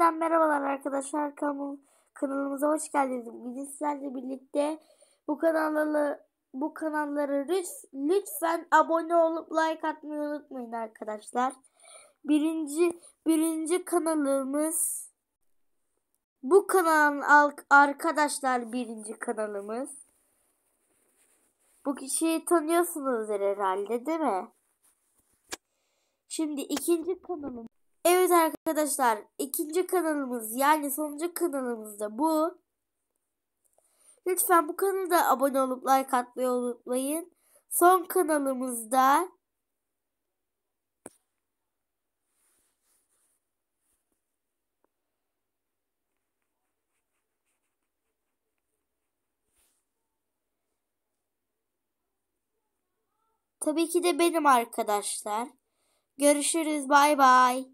Hepinizden merhabalar arkadaşlar. Kanal, kanalımıza hoş geldiniz. Bugün sizlerle birlikte bu kanalları bu kanallara lütfen abone olup like atmayı unutmayın arkadaşlar. Birinci birinci kanalımız bu kanalın arkadaşlar birinci kanalımız. Bu kişiyi tanıyorsunuzdur herhalde değil mi? Şimdi ikinci kanalım. Evet arkadaşlar ikinci kanalımız yani sonuncu kanalımız da bu. Lütfen bu kanalda abone olup like atmayı unutmayın. Son kanalımızda Tabii ki de benim arkadaşlar. Görüşürüz. Bay bay.